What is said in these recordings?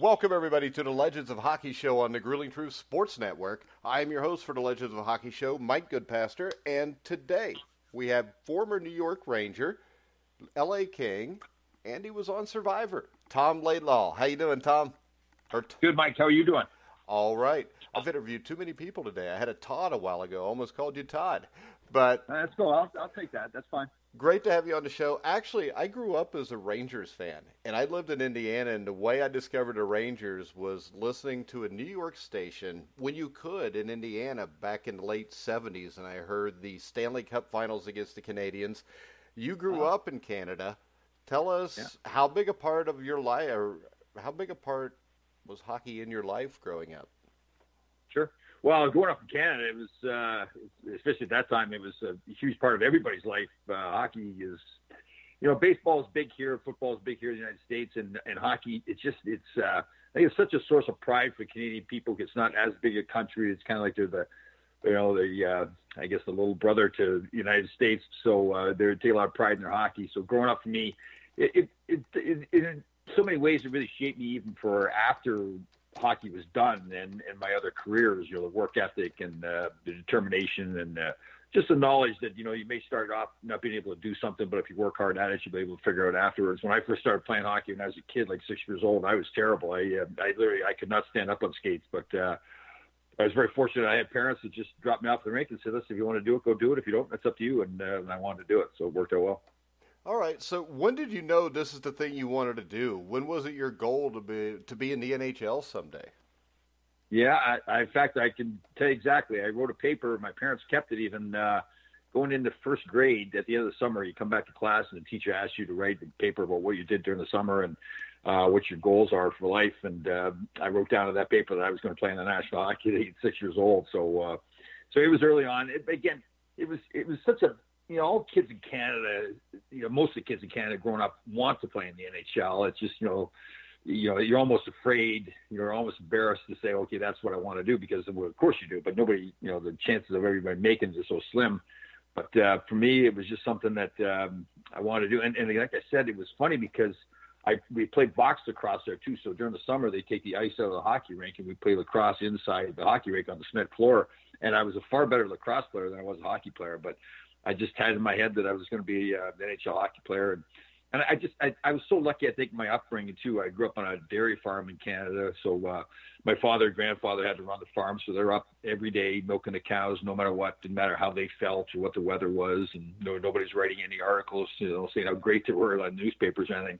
Welcome, everybody, to the Legends of Hockey show on the Grueling Truth Sports Network. I am your host for the Legends of Hockey show, Mike Goodpaster, and today we have former New York Ranger, LA King, and he was on Survivor, Tom Laidlaw. How you doing, Tom? Or Good, Mike. How are you doing? All right. I've interviewed too many people today. I had a Todd a while ago. Almost called you Todd. But that's cool. I'll, I'll take that. That's fine. Great to have you on the show. Actually, I grew up as a Rangers fan, and I lived in Indiana. And the way I discovered the Rangers was listening to a New York station when you could in Indiana back in the late '70s, and I heard the Stanley Cup Finals against the Canadiens. You grew up in Canada. Tell us yeah. how big a part of your life, or how big a part was hockey in your life growing up? Sure. Well, growing up in Canada, it was uh, especially at that time, it was a huge part of everybody's life. Uh, hockey is, you know, baseball is big here, football is big here in the United States, and and hockey, it's just it's. Uh, I think it's such a source of pride for Canadian people. It's not as big a country. It's kind of like they're the, you know, the uh, I guess the little brother to the United States. So uh, they take a lot of pride in their hockey. So growing up for me, it it, it, it, it in so many ways it really shaped me even for after hockey was done and, and my other careers, you know, the work ethic and uh, the determination and uh, just the knowledge that, you know, you may start off not being able to do something, but if you work hard at it, you'll be able to figure it out afterwards. When I first started playing hockey when I was a kid, like six years old, I was terrible. I, uh, I literally, I could not stand up on skates, but, uh, I was very fortunate. I had parents that just dropped me off the rink and said, "Listen, if you want to do it, go do it. If you don't, that's up to you." And, uh, and I wanted to do it, so it worked out well. All right. So when did you know this is the thing you wanted to do? When was it your goal to be to be in the NHL someday? Yeah, I, I, in fact, I can tell you exactly. I wrote a paper. My parents kept it even uh, going into first grade. At the end of the summer, you come back to class, and the teacher asks you to write a paper about what you did during the summer and uh, what your goals are for life. And uh, I wrote down in that paper that I was going to play in the National Hockey League at six years old. So, uh, so it was early on. It, again, it was it was such a you know, all kids in Canada, you know, most of the kids in Canada growing up want to play in the NHL. It's just, you know, you know, you're almost afraid, you're almost embarrassed to say, okay, that's what I want to do because, well, of course you do, but nobody, you know, the chances of everybody making it is so slim. But uh, for me, it was just something that um, I wanted to do. And, and like I said, it was funny because I we played box lacrosse there too. So during the summer, they take the ice out of the hockey rink and we play lacrosse inside the hockey rink on the cement floor. And I was a far better lacrosse player than I was a hockey player. But I just had in my head that I was going to be uh, an NHL hockey player. And, and I just, I, I was so lucky, I think, my upbringing too. I grew up on a dairy farm in Canada. So uh, my father and grandfather had to run the farm. So they're up every day milking the cows, no matter what, didn't matter how they felt or what the weather was. And no, nobody's writing any articles, you know, saying how great they were on newspapers or anything.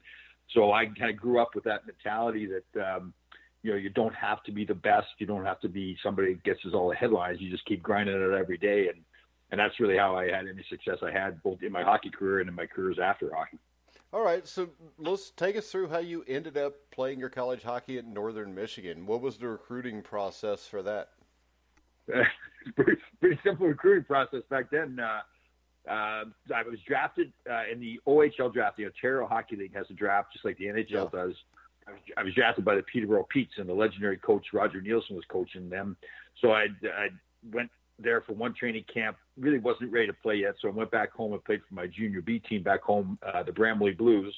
So I kind of grew up with that mentality that, um, you know, you don't have to be the best. You don't have to be somebody that gets us all the headlines. You just keep grinding it every day. And, and that's really how I had any success I had both in my hockey career and in my careers after hockey. All right, so let's take us through how you ended up playing your college hockey at Northern Michigan. What was the recruiting process for that? pretty, pretty simple recruiting process back then. Uh, uh, I was drafted uh, in the OHL draft. The Ontario Hockey League has a draft just like the NHL yeah. does. I was, I was, drafted by the Peterborough Petes, and the legendary coach Roger Neilson was coaching them. So I, I went there for one training camp. Really wasn't ready to play yet, so I went back home and played for my junior B team back home, uh, the Bramalea Blues.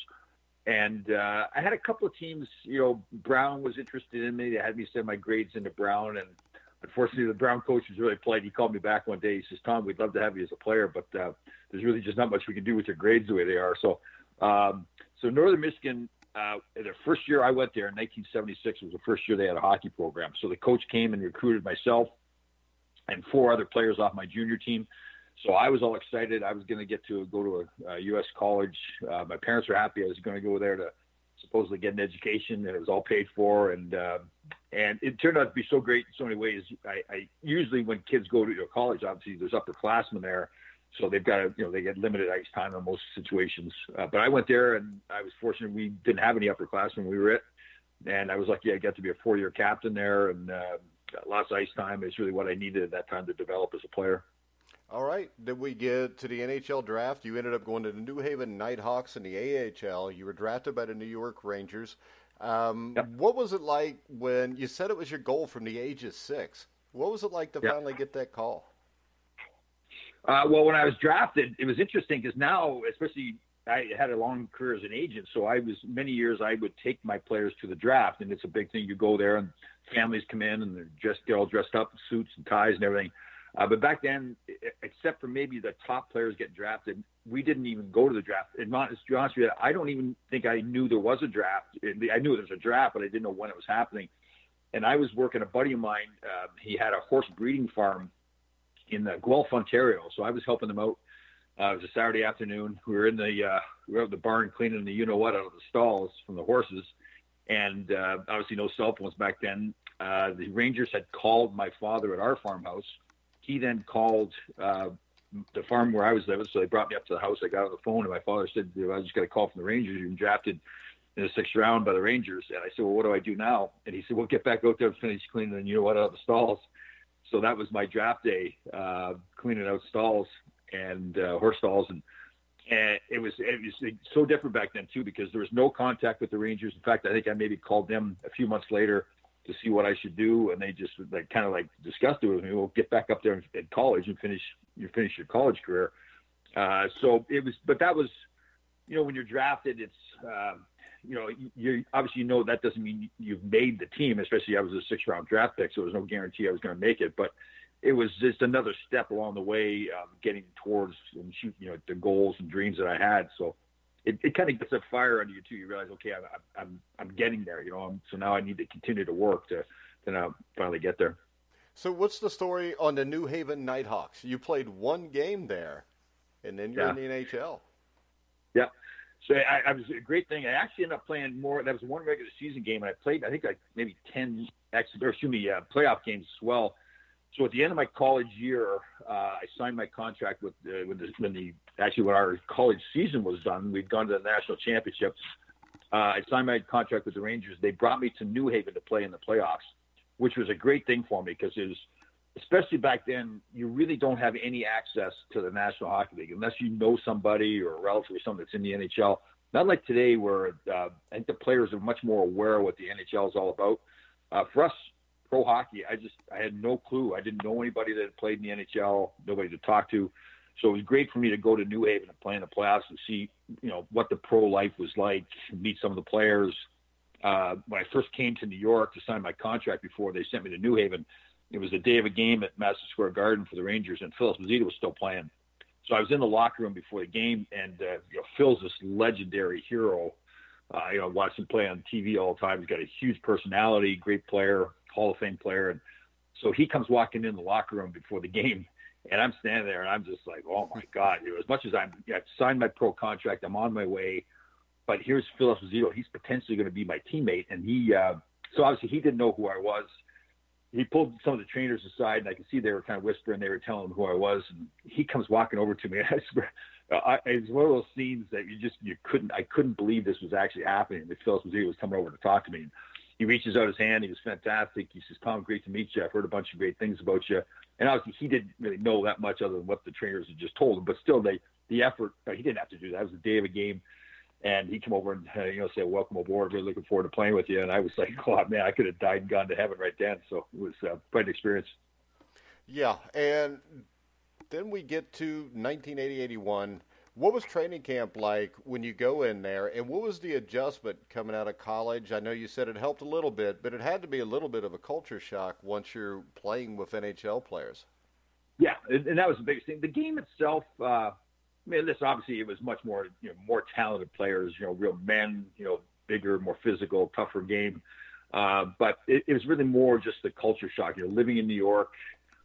And uh, I had a couple of teams. You know, Brown was interested in me. They had me send my grades into Brown, and unfortunately, the Brown coach was really polite. He called me back one day. He says, "Tom, we'd love to have you as a player, but uh, there's really just not much we can do with your grades the way they are." So, um, so Northern Michigan. Uh, the first year I went there in 1976 was the first year they had a hockey program. So the coach came and recruited myself and four other players off my junior team. So I was all excited. I was going to get to go to a, a U.S. college. Uh, my parents were happy. I was going to go there to supposedly get an education, and it was all paid for. And uh, and it turned out to be so great in so many ways. I, I usually when kids go to college, obviously there's upperclassmen there, so they've got to you know they get limited ice time in most situations. Uh, but I went there, and I was fortunate we didn't have any upperclassmen. We were it, and I was lucky I got to be a four-year captain there, and uh, lots of ice time is really what I needed at that time to develop as a player. All right. Did we get to the NHL draft? You ended up going to the New Haven Nighthawks in the AHL. You were drafted by the New York Rangers. Um, yep. What was it like when you said it was your goal from the age of six? What was it like to yep. finally get that call? Uh, well, when I was drafted, it was interesting because now, especially I had a long career as an agent, so I was many years I would take my players to the draft, and it's a big thing. You go there, and families come in, and they're just they're all dressed up in suits and ties and everything. Uh, but back then, except for maybe the top players getting drafted, we didn't even go to the draft. And honest, to be honest with you, I don't even think I knew there was a draft. I knew there was a draft, but I didn't know when it was happening. And I was working. A buddy of mine, uh, he had a horse breeding farm in uh, Guelph, Ontario. So I was helping them out. Uh, it was a Saturday afternoon. We were in the uh, we were at the barn cleaning the you know what out of the stalls from the horses, and uh, obviously no cell phones back then. Uh, the Rangers had called my father at our farmhouse he then called uh, the farm where I was living. So they brought me up to the house. I got on the phone, and my father said, "I just got a call from the Rangers. You've been drafted in the sixth round by the Rangers." And I said, "Well, what do I do now?" And he said, "Well, get back out there and finish cleaning and you know what out of the stalls." So that was my draft day, uh, cleaning out stalls and uh, horse stalls, and and it was it was so different back then too because there was no contact with the Rangers. In fact, I think I maybe called them a few months later to see what I should do, and they just like kind of like discussed it with me. Well, get back up there in college and finish you finish your college career. Uh, so it was, but that was, you know, when you're drafted, it's, uh, you know, you obviously you know that doesn't mean you've made the team. Especially I was a six round draft pick, so there was no guarantee I was going to make it. But it was just another step along the way, um, getting towards and shoot, you know, the goals and dreams that I had. So it, it kind of gets a fire under you too. You realize, okay, I'm I'm I'm getting there. You know, I'm, so now I need to continue to work to to now finally get there. So what's the story on the New Haven Nighthawks? You played one game there, and then you're yeah. in the NHL. Yeah. So I, I was a great thing. I actually ended up playing more. That was one regular season game, and I played I think like maybe ten ex or excuse me uh, playoff games as well. So at the end of my college year, uh, I signed my contract with uh, when the when the actually when our college season was done, we'd gone to the national championships. Uh, I signed my contract with the Rangers. They brought me to New Haven to play in the playoffs, which was a great thing for me because it was, especially back then, you really don't have any access to the National Hockey League unless you know somebody or a relative or something that's in the NHL. Not like today, where uh, I think the players are much more aware of what the NHL is all about. Uh, for us, pro hockey, I just I had no clue. I didn't know anybody that played in the NHL, nobody to talk to. So it was great for me to go to New Haven and play in the playoffs and see, you know, what the pro life was like, meet some of the players. Uh, when I first came to New York to sign my contract before they sent me to New Haven, it was the day of a game at Madison Square Garden for the Rangers, and Phil Esposito was still playing. So I was in the locker room before the game, and uh, you know, Phil's this legendary hero. Uh, you know, watch him play on TV all the time. He's got a huge personality, great player, Hall of Fame player, and so he comes walking in the locker room before the game, and I'm standing there and I'm just like, oh my God, you know, as much as I'm, I've signed my pro contract, I'm on my way, but here's Phil Esposito. He's potentially going to be my teammate. And he, uh, so obviously he didn't know who I was. He pulled some of the trainers aside and I could see they were kind of whispering, they were telling him who I was. And he comes walking over to me. And I swear, I, it's one of those scenes that you just, you couldn't, I couldn't believe this was actually happening. That Phil Esposito was coming over to talk to me. And he reaches out his hand. He was fantastic. He says, Tom, great to meet you. I've heard a bunch of great things about you and obviously he didn't really know that much other than what the trainers had just told him. But still, they the effort uh, he didn't have to do that. It was the day of a game, and he came over and uh, you know said, "Welcome aboard. We're looking forward to playing with you." And I was like, God, man, I could have died and gone to heaven right then." So it was uh, quite an experience. Yeah, and then we get to 1980-81 what was training camp like when you go in there, and what was the adjustment coming out of college? I know you said it helped a little bit, but it had to be a little bit of a culture shock once you're playing with NHL players. Yeah, and that was the biggest thing. The game itself, uh, I mean, this obviously it was much more, you know, more talented players, you know, real men, you know, bigger, more physical, tougher game. Uh, but it, it was really more just the culture shock. You know, living in New York,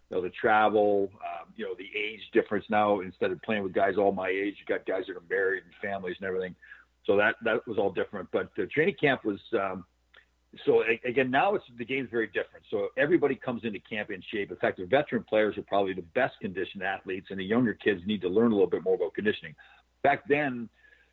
you know, the travel, um, you know, the age difference now, instead of playing with guys all my age, you got guys that are married and families and everything. So that, that was all different. But the training camp was, um, so again, now it's the game's very different. So everybody comes into camp in shape. In fact, the veteran players are probably the best conditioned athletes, and the younger kids need to learn a little bit more about conditioning. Back then,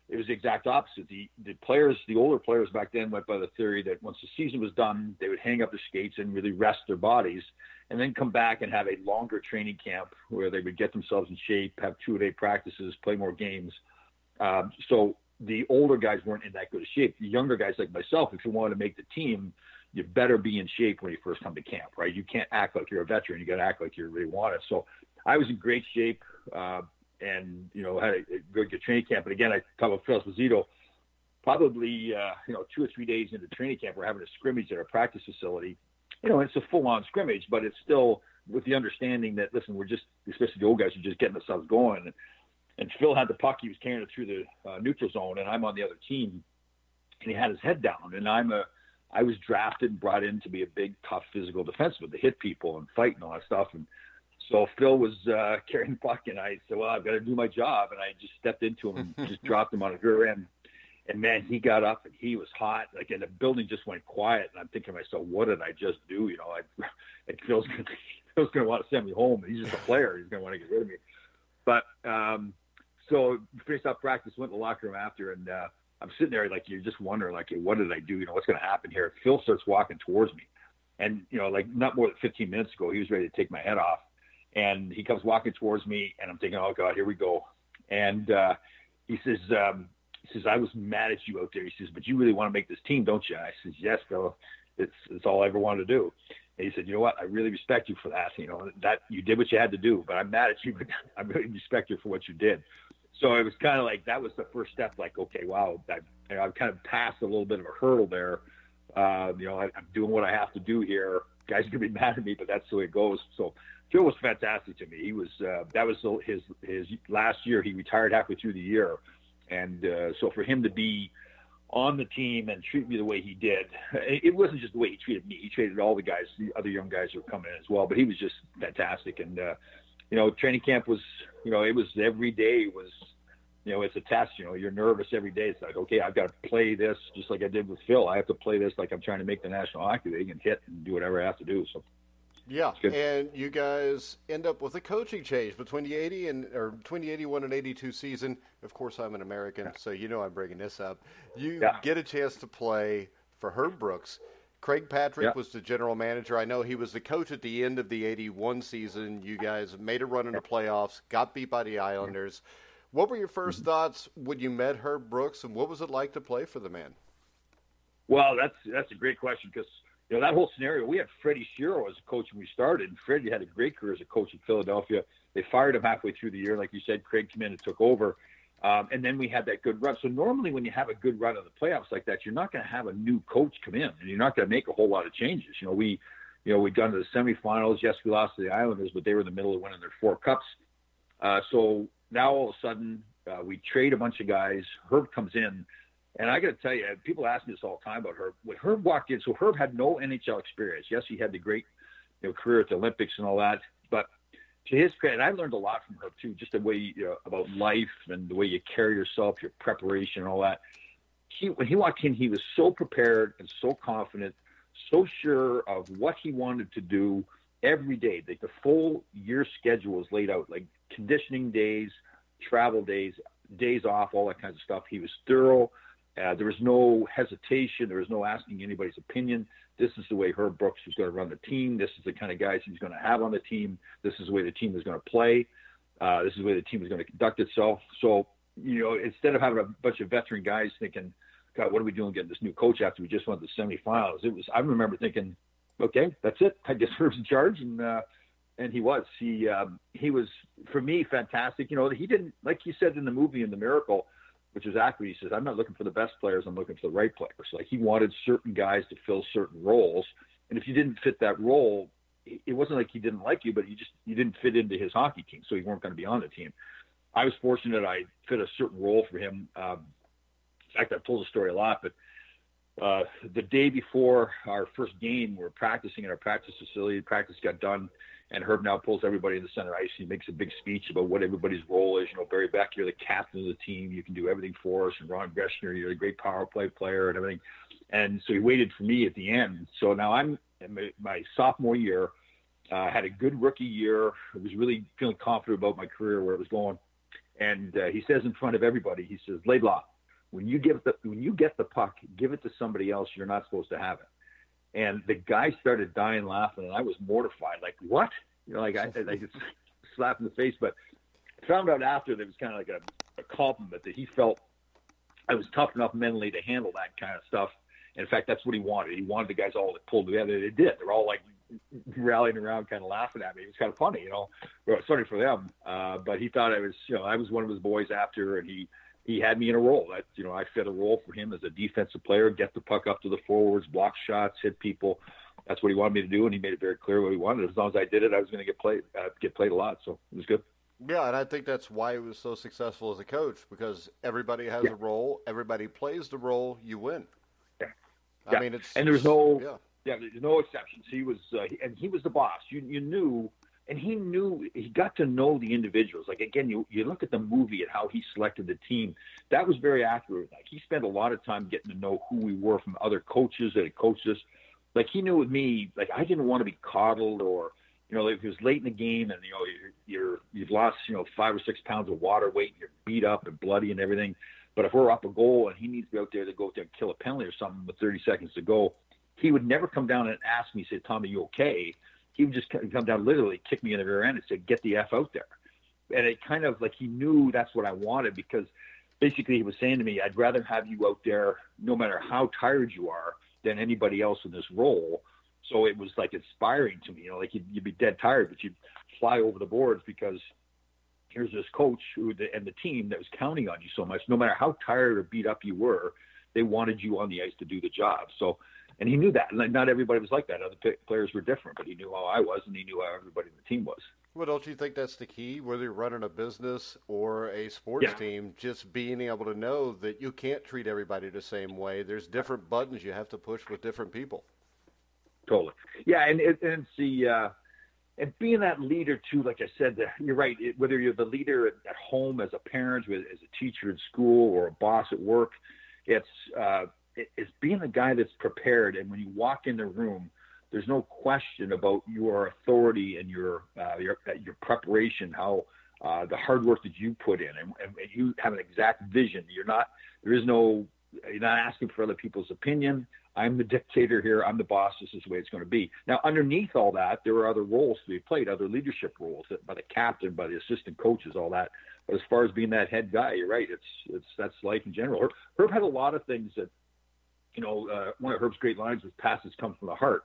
it was the exact opposite. The the players, the older players back then, went by the theory that once the season was done, they would hang up their skates and really rest their bodies, and then come back and have a longer training camp where they would get themselves in shape, have two day practices, play more games. Um, so the older guys weren't in that good a shape. The younger guys like myself, if you wanted to make the team, you better be in shape when you first come to camp, right? You can't act like you're a veteran. You got to act like you really want it. So I was in great shape. Uh, and you know had a, a good, good training camp. And again, I talk about Phil Esposito. Probably uh, you know two or three days into training camp, we're having a scrimmage at our practice facility. You know, it's a full-on scrimmage, but it's still with the understanding that listen, we're just especially the old guys are just getting themselves going. And, and Phil had the puck; he was carrying it through the uh, neutral zone, and I'm on the other team, and he had his head down, and I'm a I was drafted and brought in to be a big, tough, physical defenseman to hit people and fight and all that stuff. And so Phil was uh, carrying the puck, and I said, "Well, I've got to do my job." And I just stepped into him and just dropped him on his rear end. And man, he got up and he was hot. Like, and the building just went quiet. And I'm thinking to myself, "What did I just do?" You know, I, Phil's gonna, Phil's going to want to send me home. He's just a player. He's going to want to get rid of me. But um, so finished up practice, went to the locker room after, and uh, I'm sitting there like you're just wondering like, what did I do? You know, what's going to happen here? Phil starts walking towards me, and you know, like not more than 15 minutes ago, he was ready to take my head off, and he comes walking towards me, and I'm thinking, oh God, here we go. And uh, he says, um, he says, I was mad at you out there. He says, but you really want to make this team, don't you? I says, yes, Phil. It's it's all I ever wanted to do. And he said, you know what? I really respect you for that. You know that you did what you had to do, but I'm mad at you. But I really respect you for what you did so it was kind of like that was the first step. Like, okay, wow, I, you know, I've kind of passed a little bit of a hurdle there. Uh, you know, I, I'm doing what I have to do here. Guys are gonna be mad at me, but that's the way it goes. So Phil was fantastic to me. He was uh, that was his his last year. He retired halfway through the year, and uh, so for him to be on the team and treat me the way he did, it wasn't just the way he treated me. He treated all the guys, the other young guys who were coming in as well. But he was just fantastic, and uh, you know, training camp was, you know, it was every day was, you know, it's a test. You know, you're nervous every day. It's like, okay, I've got to play this just like I did with Phil. I have to play this like I'm trying to make the National Hockey League and hit and do whatever I have to do. So. Yeah, and you guys end up with a coaching change between the 80 and or between the 81 and 82 season. Of course, I'm an American, yeah. so you know I'm bringing this up. You yeah. get a chance to play for Herb Brooks. Craig Patrick yep. was the general manager. I know he was the coach at the end of the 81 season. You guys made a run in the playoffs, got beat by the Islanders. What were your 1st mm-hmm. thoughts when you met Herb Brooks, and what was it like to play for the man? Well, that's that's a great question because you know that whole scenario. We had Freddie Shero as a coach when we started, and Freddie had a great career as a coach in Philadelphia. They fired him halfway through the year, like you said. Craig came in and took over. Um, and then we had that good run. So normally, when you have a good run in the playoffs like that, you're not going to have a new coach come in, and you're not going to make a whole lot of changes. You know, we, you know, we'd gone to the semifinals. Yes, we lost to the Islanders, but they were in the middle of winning their four cups. Uh, so now all of a sudden, uh, we trade a bunch of guys. Herb comes in, and I got to tell you, people ask me this all the time about Herb. When Herb walked in, so Herb had no NHL experience. Yes, he had the great, you know, career at the Olympics and all that, but to his credit, I learned a lot from her too, just the way you know, about life and the way you carry yourself, your preparation, and all that. He, when he walked in, he was so prepared and so confident, so sure of what he wanted to do every day. Like the full year schedule was laid out, like conditioning days, travel days, days off, all that kinds of stuff. He was thorough. Uh, there was no hesitation. There was no asking anybody's opinion. This is the way Herb Brooks is going to run the team. This is the kind of guys he's going to have on the team. This is the way the team is going to play. Uh, this is the way the team is going to conduct itself. So, you know, instead of having a bunch of veteran guys thinking, God, what are we doing getting this new coach after we just to the semifinals? It was, I remember thinking, okay, that's it. I guess Herb's in charge. And, uh, and he was, he, um, he was for me fantastic. You know, he didn't, like you said in the movie in the miracle, which is accurate. He says, I'm not looking for the best players. I'm looking for the right players. Like he wanted certain guys to fill certain roles. And if you didn't fit that role, it wasn't like he didn't like you, but you just, you didn't fit into his hockey team. So you weren't going to be on the team. I was fortunate. I fit a certain role for him. Um, in fact, I've told the story a lot, but uh, the day before our first game, we we're practicing in our practice facility. Practice got done and Herb now pulls everybody in the center ice. He makes a big speech about what everybody's role is. You know, Barry Beck, you're the captain of the team. You can do everything for us. And Ron Greschner, you're a great power play player and everything. And so he waited for me at the end. So now I'm my sophomore year. I uh, had a good rookie year. I was really feeling confident about my career, where it was going. And uh, he says in front of everybody, he says, Laidlaw, when you give the when you get the puck, give it to somebody else. You're not supposed to have it. And the guy started dying laughing, and I was mortified. Like, what? You know, like I, I just slapped in the face. But found out after that it was kind of like a, a compliment that he felt I was tough enough mentally to handle that kind of stuff. And in fact, that's what he wanted. He wanted the guys all to pull together. They did. They're all like rallying around, kind of laughing at me. It was kind of funny, you know. Well, sorry for them, uh, but he thought I was, you know, I was one of his boys after, and he he had me in a role. That you know, I fit a role for him as a defensive player, get the puck up to the forwards, block shots, hit people. That's what he wanted me to do, and he made it very clear what he wanted. As long as I did it, I was going to get played, uh, get played a lot. So it was good. Yeah, and I think that's why he was so successful as a coach because everybody has yeah. a role, everybody plays the role, you win. Yeah. I yeah. mean, it's and there's no yeah, yeah there's no exceptions. He was uh, and he was the boss. You you knew and he knew he got to know the individuals. Like again, you you look at the movie and how he selected the team. That was very accurate. Like he spent a lot of time getting to know who we were from other coaches that had coached us. Like he knew with me, like I didn't want to be coddled or you know, like if it was late in the game and you know you're, you're you've lost you know five or six pounds of water weight, and you're beat up and bloody and everything. But if we're up a goal and he needs to be out there to go out there and kill a penalty or something with 30 seconds to go, he would never come down and ask me, say, "Tommy, you okay?" He would just come down, literally kick me in the rear end and say, "Get the f out there." And it kind of like he knew that's what I wanted because basically he was saying to me, "I'd rather have you out there, no matter how tired you are, than anybody else in this role." So it was like inspiring to me. You know, like you'd, you'd be dead tired, but you'd fly over the boards because here's this coach who and the team that was counting on you so much. No matter how tired or beat up you were, they wanted you on the ice to do the job. So, and he knew that. Not everybody was like that. Other players were different, but he knew how I was, and he knew how everybody in the team was. Well, don't you think that's the key, whether you're running a business or a sports yeah. team, just being able to know that you can't treat everybody the same way. There's different buttons you have to push with different people. Totally. Yeah, and and it's the uh, and being that leader too. Like I said, you're right. It, whether you're the leader at, at home as a parent, as a teacher in school, or a boss at work, it's uh, it's being the guy that's prepared. And when you walk in the room, there's no question about your authority and your uh, your uh, your preparation, how uh, the hard work that you put in, and, and you have an exact vision. You're not there is no you're not asking for other people's opinion. I'm the dictator here. I'm the boss. This is the way it's going to be. Now, underneath all that, there are other roles to be played, other leadership roles by the captain, by the assistant coaches, all that. But as far as being that head guy, you're right. It's it's that's life in general. Herb, Herb had a lot of things that, you know, uh, one of Herb's great lines was "passes come from the heart."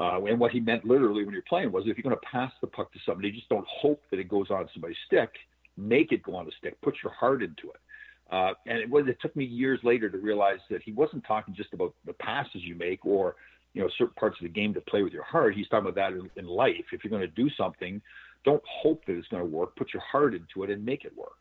Uh, and what he meant literally when you're playing was if you're going to pass the puck to somebody, just don't hope that it goes on somebody's stick. Make it go on the stick. Put your heart into it. Uh, and it was it took me years later to realize that he wasn't talking just about the passes you make or you know certain parts of the game to play with your heart. He's talking about that in, in life. If you're going to do something, don't hope that it's going to work. Put your heart into it and make it work.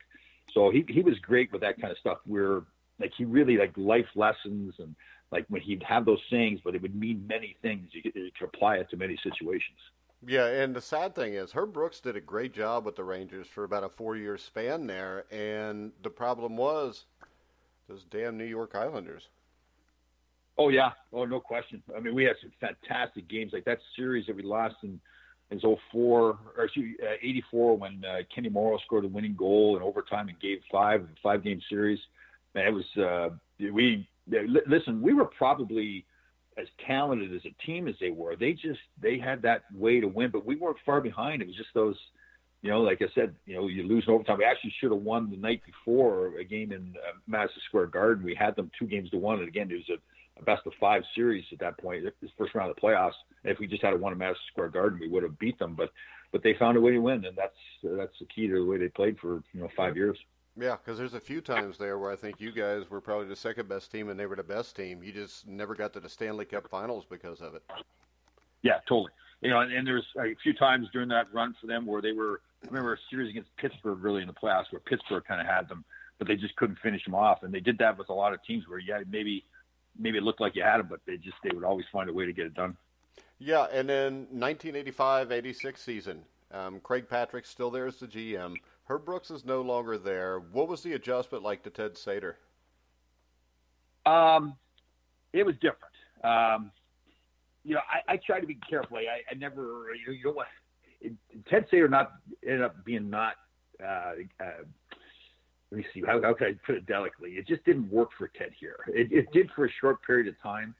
So he he was great with that kind of stuff. Where like he really like life lessons and like when he'd have those sayings, but it would mean many things. You could, you could apply it to many situations. Yeah, and the sad thing is, Herb Brooks did a great job with the Rangers for about a four-year span there, and the problem was those damn New York Islanders. Oh yeah, oh no question. I mean, we had some fantastic games like that series that we lost in in 04 or excuse, uh, 84 when uh, Kenny Morrow scored the winning goal in overtime and Game Five, five game series. Man, it was uh, we listen. We were probably as talented as a team as they were, they just they had that way to win, but we weren't far behind. It was just those, you know, like I said, you know, you lose in overtime. We actually should have won the night before a game in uh, Madison Square Garden. We had them two games to one, and again, it was a, a best of five series at that point. This first round of the playoffs. If we just had won at Madison Square Garden, we would have beat them. But but they found a way to win, and that's that's the key to the way they played for you know five years. Yeah, because there's a few times there where I think you guys were probably the second best team and they were the best team. You just never got to the Stanley Cup Finals because of it. Yeah, totally. You know, and, and there's a few times during that run for them where they were. I remember a series against Pittsburgh really in the playoffs where Pittsburgh kind of had them, but they just couldn't finish them off. And they did that with a lot of teams where yeah, maybe maybe it looked like you had them, but they just they would always find a way to get it done. Yeah, and then 1985-86 season, um, Craig Patrick's still there as the GM. Herb Brooks is no longer there. What was the adjustment like to Ted Sator? Um, it was different. Um, you know, I, I try to be careful. I, I never, you know, you? It, Ted Sator not ended up being not. Uh, uh, let me see. How, how can I put it delicately? It just didn't work for Ted here. It, it did for a short period of time,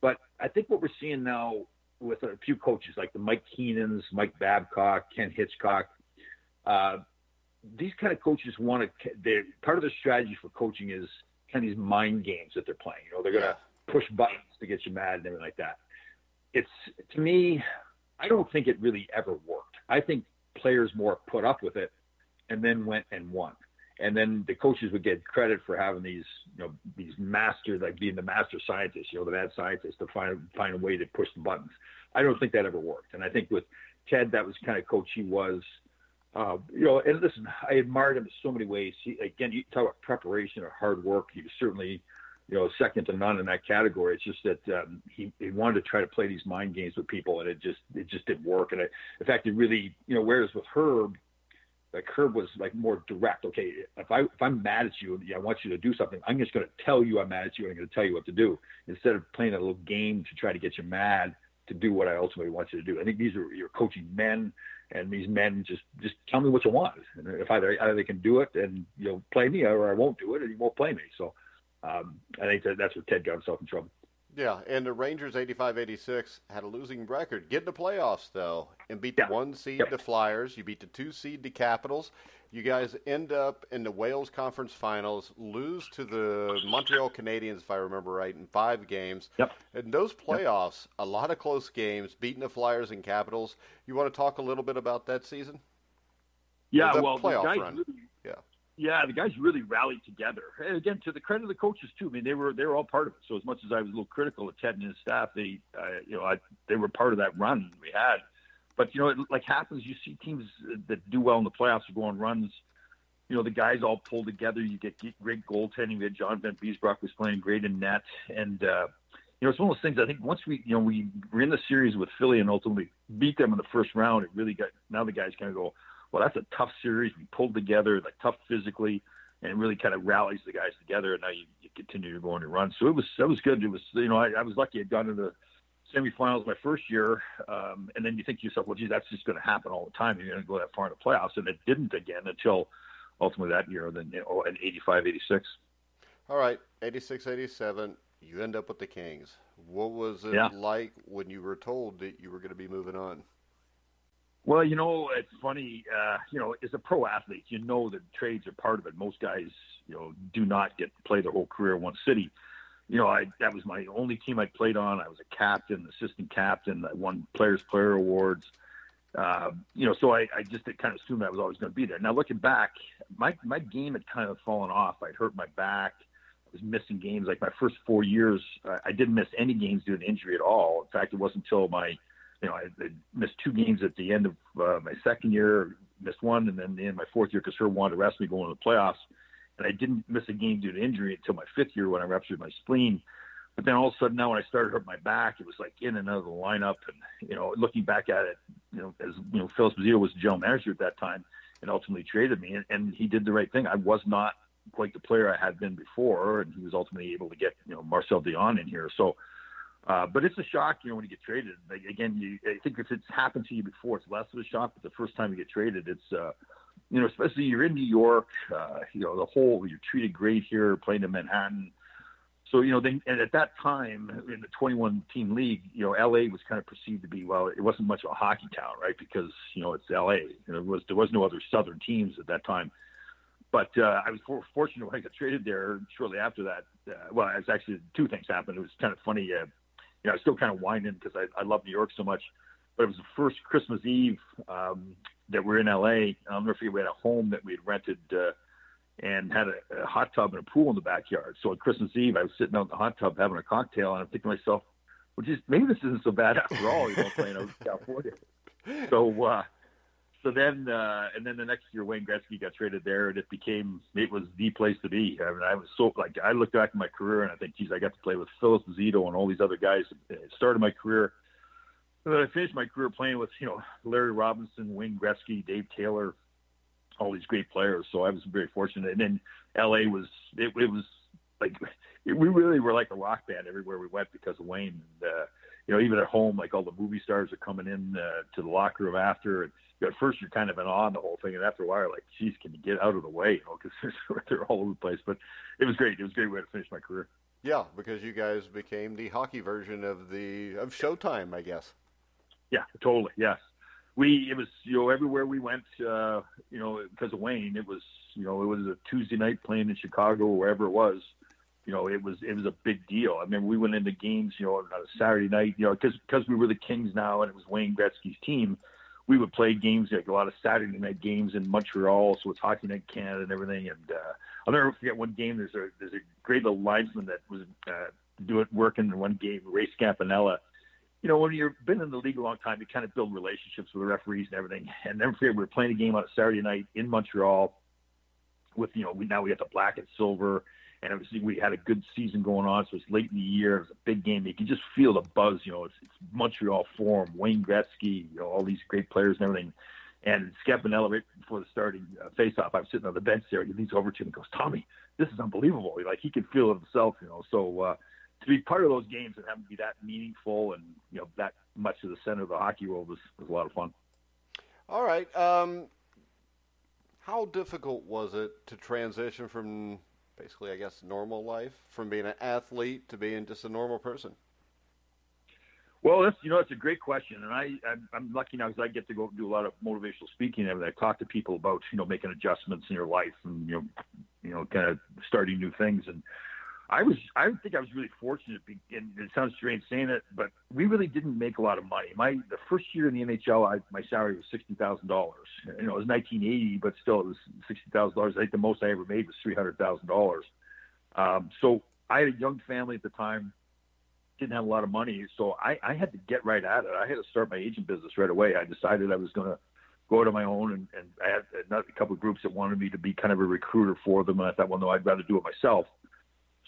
but I think what we're seeing now with a few coaches like the Mike Keenans, Mike Babcock, Ken Hitchcock, uh, these kind of coaches want to. They part of their strategy for coaching is kind of these mind games that they're playing. You know, they're going to push buttons to get you mad and everything like that. It's to me, I don't think it really ever worked. I think players more put up with it and then went and won. And then the coaches would get credit for having these, you know, these masters, like being the master scientist, you know, the mad scientist to find find a way to push the buttons. I don't think that ever worked. And I think with Ted, that was kind of coach he was. Uh, you know, and listen, I admired him in so many ways. He, again, you talk about preparation or hard work. He was certainly, you know, second to none in that category. It's just that um, he, he wanted to try to play these mind games with people, and it just it just didn't work. And it, in fact, it really, you know, whereas with Herb, like Herb was like more direct. Okay, if I if I'm mad at you, I want you to do something. I'm just going to tell you I'm mad at you. and I'm going to tell you what to do instead of playing a little game to try to get you mad to do what I ultimately want you to do. I think these are your coaching men, and these men just just tell me what you want. And if either either they can do it and you know play me, or I won't do it, and you won't play me. So um, I think that that's where Ted got himself in trouble. Yeah, and the Rangers 85-86 had a losing record. Get in the playoffs though, and beat yeah. the one seed yep. the Flyers. You beat the two seed the Capitals. You guys end up in the Wales Conference Finals, lose to the Montreal Canadiens, if I remember right, in five games. Yep. In those playoffs, yep. a lot of close games, beating the Flyers and Capitals. You want to talk a little bit about that season? Yeah, well, playoff the guys run. Yeah. The guys really rallied together. And again, to the credit of the coaches too. I mean, they were they were all part of it. So as much as I was a little critical of Ted and his staff, they uh, you know I, they were part of that run we had. But you know, it like happens. You see teams that do well in the playoffs go on runs. You know, the guys all pull together. You get great goaltending. We had John Vanbiesbrouck was playing great in net, and uh, you know, it's one of those things. I think once we, you know, we were in the series with Philly and ultimately beat them in the first round, it really got. Now the guys kind of go, well, that's a tough series. We pulled together, like tough physically, and it really kind of rallies the guys together. And now you, you continue to go on your run. So it was that was good. It was you know I, I was lucky. I'd gone into the semifinals my first year, um, and then you think to yourself, well, geez, that's just going to happen all the time. You're going to go that far in the playoffs, and it didn't again until ultimately that year, then you know, in 85, 86. All right, 86, 87, you end up with the Kings. What was it Yeah. like when you were told that you were going to be moving on? Well, you know, it's funny. Uh, you know, as a pro athlete, you know that trades are part of it. Most guys, you know, do not get to play their whole career in one city. You know, I that was my only team I played on. I was a captain, assistant captain. I won Players Player awards. Uh, you know, so I, I just kind of assumed I was always going to be there. Now looking back, my my game had kind of fallen off. I'd hurt my back. I was missing games. Like my first four years, I, I didn't miss any games due to injury at all. In fact, it wasn't until my you know, I, I missed two games at the end of uh, my second year, missed one, and then in my fourth year because her wanted to rest me going to the playoffs, and I didn't miss a game due to injury until my fifth year when I ruptured my spleen. But then all of a sudden, now when I started hurting my back, it was like in and out of the lineup. And you know, looking back at it, you know, as you know, Phil Esposito was the general manager at that time, and ultimately traded me, and, and he did the right thing. I was not quite the player I had been before, and he was ultimately able to get you know Marcel Dionne in here. So uh, but it's a shock, you know, when you get traded. Like, again, you, I think if it's happened to you before, it's less of a shock. But the first time you get traded, it's, uh, you know, especially you're in New York. Uh, you know, the whole you're treated great here, playing in Manhattan. So you know, then and at that time in the 21 team league, you know, LA was kind of perceived to be well, it wasn't much of a hockey town, right? Because you know it's LA. It was there was no other Southern teams at that time. But uh, I was fortunate when I got traded there. Shortly after that, uh, well, it's actually two things happened. It was kind of funny. Uh, you know, I still kind of whining because I, I love New York so much. But it was the first Christmas Eve um, that we are in LA. I'll never forget we had a home that we had rented uh, and had a, a hot tub and a pool in the backyard. So on Christmas Eve, I was sitting out in the hot tub having a cocktail, and I'm thinking to myself, well, just maybe this isn't so bad after all, you know, playing out in California. So, uh, so then, uh, and then the next year, Wayne Gretzky got traded there, and it became it was the place to be. I mean, I was so like I look back at my career, and I think, geez, I got to play with Phil Esposito and all these other guys. It started my career, then I finished my career playing with you know Larry Robinson, Wayne Gretzky, Dave Taylor, all these great players. So I was very fortunate. And then L.A. was it, it was like we really were like a rock band everywhere we went because of Wayne. And, uh, you know, even at home, like all the movie stars are coming in uh, to the locker room after. And, at first you're kind of in awe on the whole thing, and after a while, you're like, geez, can you get out of the way? You know, because they're all over the place. But it was great. It was a great way to finish my career. Yeah, because you guys became the hockey version of the of Showtime, I guess. Yeah, totally. Yes, we. It was you know everywhere we went. Uh, you know, because of Wayne, it was you know it was a Tuesday night playing in Chicago or wherever it was. you know, it was it was a big deal. I mean, we went into games, you know, on a Saturday night, you know, because because we were the Kings now, and it was Wayne Gretzky's team. We would play games like a lot of Saturday night games in Montreal, so it's Hockey Night Canada and everything. And uh, I'll never forget one game. There's a there's a great little linesman that was uh, doing working in one game, Ray Scapinello. You know, when you've been in the league a long time, you kind of build relationships with the referees and everything. And never forget, we were playing a game on a Saturday night in Montreal with you know we now we got the black and silver and obviously we had a good season going on, so it's late in the year. It was a big game. You can just feel the buzz. You know, it's, it's Montreal Forum, Wayne Gretzky, you know, all these great players and everything. And Scapinello, right before the starting uh, face-off, I'm sitting on the bench there. He leans over to me and goes, "Tommy, this is unbelievable." Like he can feel it himself, you know. So uh, to be part of those games and have them be that meaningful and you know that much of the center of the hockey world was, was a lot of fun. All right. Um, how difficult was it to transition from basically, I guess, normal life from being an athlete to being just a normal person? Well, that's you know that's a great question, and I I'm, I'm lucky now because I get to go do a lot of motivational speaking and I talk to people about you know making adjustments in your life and you know you know kind of starting new things and I was I think I was really fortunate and it sounds strange saying it but we really didn't make a lot of money my the first year in the NHL I, my salary was sixty thousand dollars you know it was 1980 but still it was sixty thousand dollars I think the most I ever made was three hundred thousand um, dollars so I had a young family at the time didn't have a lot of money, so I, I had to get right at it. I had to start my agent business right away. I decided I was going to go on my own, and, and I had a couple of groups that wanted me to be kind of a recruiter for them, and I thought, well, no, I'd rather do it myself.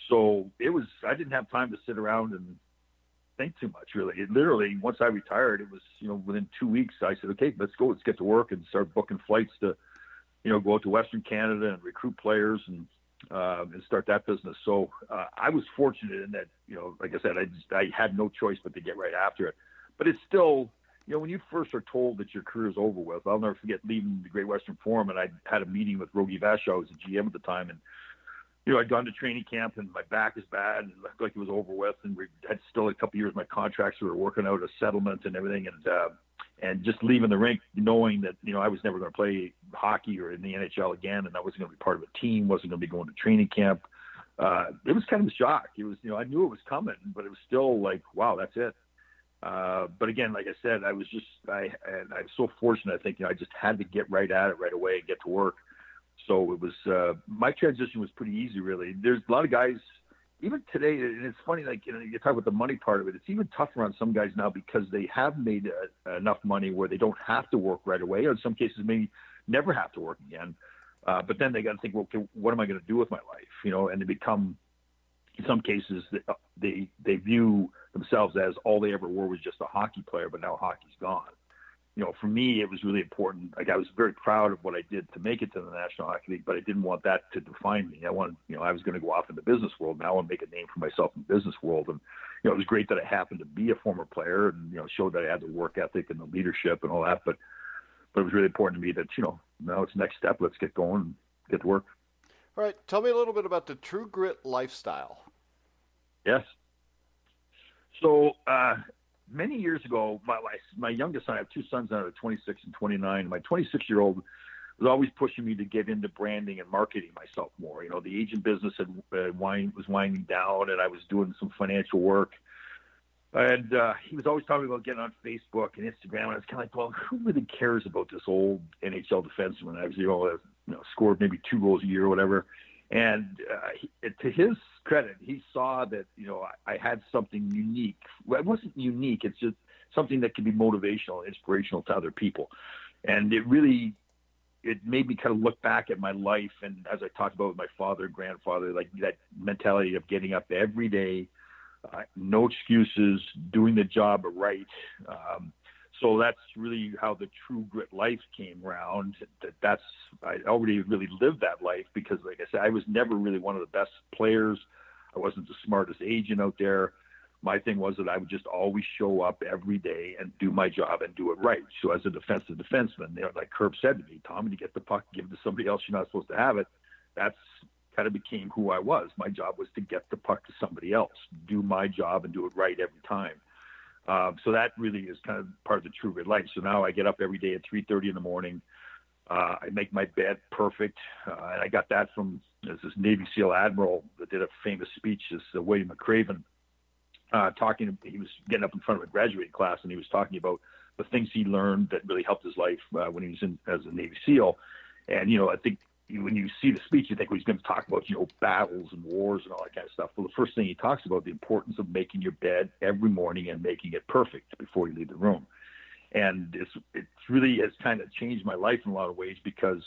So it was. I didn't have time to sit around and think too much, really. It literally, once I retired, it was you know within two weeks. I said, okay, let's go, let's get to work and start booking flights to, you know, go out to Western Canada and recruit players and uh, and start that business. So uh, I was fortunate in that, you know, like I said, I just, I had no choice but to get right after it. But it's still, you know, when you first are told that your career is over with, I'll never forget leaving the Great Western Forum, and I had a meeting with Rogie Vachon, who was the GM at the time, and you know, I'd gone to training camp and my back is bad and looked like it was over with, and we had still a couple years my contracts. We were working out a settlement and everything, and uh, and just leaving the rink knowing that you know I was never going to play hockey or in the NHL again, and I wasn't going to be part of a team, wasn't going to be going to training camp. Uh, it was kind of a shock. It was, you know, I knew it was coming, but it was still like, wow, that's it. Uh, but again, like I said, I was just, I, and I'm so fortunate. I think, you know, I just had to get right at it right away and get to work. So it was, uh, my transition was pretty easy, really. There's a lot of guys even today, and it's funny, like you know, you talk about the money part of it. It's even tougher on some guys now because they have made uh, enough money where they don't have to work right away, or in some cases, maybe never have to work again. Uh, but then they got to think, well, okay, what am I going to do with my life? You know, and they become, in some cases, they they view themselves as all they ever were was just a hockey player, but now hockey's gone you know, for me, it was really important. Like I was very proud of what I did to make it to the National Hockey League, but I didn't want that to define me. I wanted, you know, I was going to go off in the business world. Now I want to make a name for myself in the business world. And, you know, it was great that I happened to be a former player and, you know, showed that I had the work ethic and the leadership and all that. But, but it was really important to me that, you know, now it's next step. Let's get going and get to work. All right. Tell me a little bit about the True Grit lifestyle. Yes. So, uh, many years ago, my, my youngest son, I have two sons now, 26 and 29. My 26 year old was always pushing me to get into branding and marketing myself more. You know, the agent business had uh, wind, was winding down, and I was doing some financial work. And uh, he was always talking about getting on Facebook and Instagram. And I was kind of like, well, who really cares about this old NHL defenseman? I was, you know, you know, scored maybe two goals a year or whatever. And uh, to his credit, he saw that you know I, I had something unique. Well, it wasn't unique; it's just something that can be motivational, inspirational to other people. And it really, it made me kind of look back at my life, and as I talked about with my father and grandfather, like that mentality of getting up every day, uh, no excuses, doing the job right. Um, so that's really how the true grit life came around. That that's I already really lived that life because, like I said, I was never really one of the best players. I wasn't the smartest agent out there. My thing was that I would just always show up every day and do my job and do it right. So as a defensive defenseman, like Herb said to me, Tom, you get the puck, give it to somebody else. You're not supposed to have it. That's kind of became who I was. My job was to get the puck to somebody else, do my job and do it right every time. Um, so that really is kind of part of the true grit life. So now I get up every day at 3:30 in the morning, Uh, I make my bed perfect, uh, and I got that from this Navy SEAL admiral that did a famous speech. This uh, William McRaven uh, talking. He was getting up in front of a graduating class, and he was talking about the things he learned that really helped his life uh, when he was in as a Navy SEAL. And you know, I think when you see the speech, you think well, he's going to talk about you know battles and wars and all that kind of stuff. Well, the first thing he talks about the importance of making your bed every morning and making it perfect before you leave the room. And it's it's really has kind of changed my life in a lot of ways because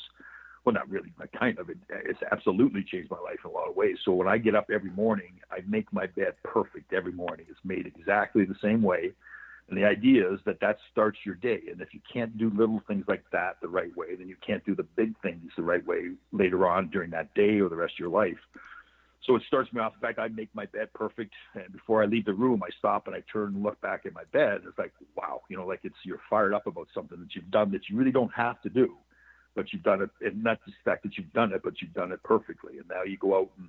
well not really but kind of it, it's absolutely changed my life in a lot of ways. So when i get up every morning i make my bed perfect every morning. It's made exactly the same way and the idea is that that starts your day and if you can't do little things like that the right way then you can't do the big things the right way later on during that day or the rest of your life so it starts me off. In fact, I make my bed perfect, and before I leave the room, I stop and I turn and look back at my bed. It's like, wow, you know, like it's you're fired up about something that you've done that you really don't have to do, but you've done it, and not just the fact that you've done it, but you've done it perfectly. And now you go out and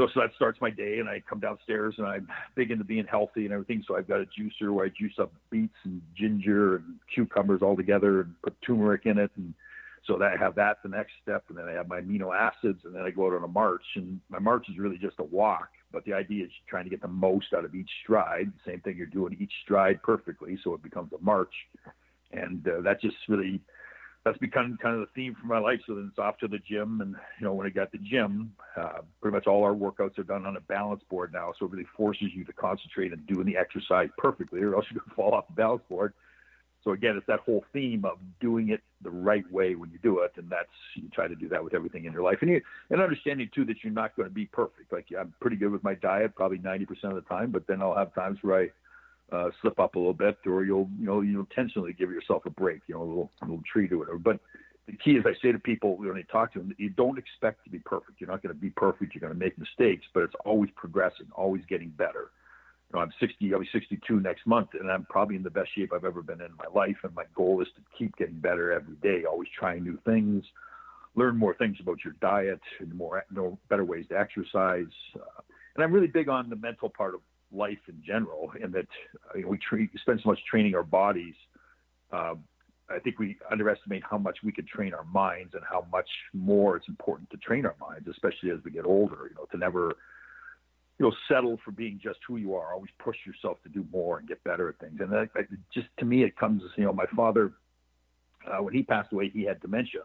so, so that starts my day, and I come downstairs and I'm big into being healthy and everything. So I've got a juicer where I juice up beets and ginger and cucumbers all together and put turmeric in it and so that I have that the next step, and then I have my amino acids, and then I go out on a march. And my march is really just a walk, but the idea is trying to get the most out of each stride. Same thing, you're doing each stride perfectly, so it becomes a march, and uh, that just really that's become kind of the theme for my life. So then it's off to the gym, and you know when I got the gym, uh, pretty much all our workouts are done on a balance board now, so it really forces you to concentrate on doing the exercise perfectly, or else you're gonna fall off the balance board. So again, it's that whole theme of doing it the right way when you do it, and that's you try to do that with everything in your life, and you and understanding too that you're not going to be perfect. Like I'm pretty good with my diet, probably 90% of the time, but then I'll have times where I uh, slip up a little bit, or you'll you know you intentionally give yourself a break, you know, a little little treat or whatever. But the key is I say to people when I talk to them, you don't expect to be perfect. You're not going to be perfect. You're going to make mistakes, but it's always progressing, always getting better you know, I'm 60, I'll be 62 next month, and I'm probably in the best shape I've ever been in my life. And my goal is to keep getting better every day, always trying new things, learn more things about your diet, and more, you know, better ways to exercise. Uh, and I'm really big on the mental part of life in general, and that we treat, spend so much training our bodies. Uh, I think we underestimate how much we can train our minds and how much more it's important to train our minds, especially as we get older. You know, to never you know, settle for being just who you are. Always push yourself to do more and get better at things. And that, that just to me, it comes, you know, my father, uh, when he passed away, he had dementia.